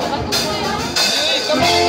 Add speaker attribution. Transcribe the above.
Speaker 1: 네, 에이, 깜빡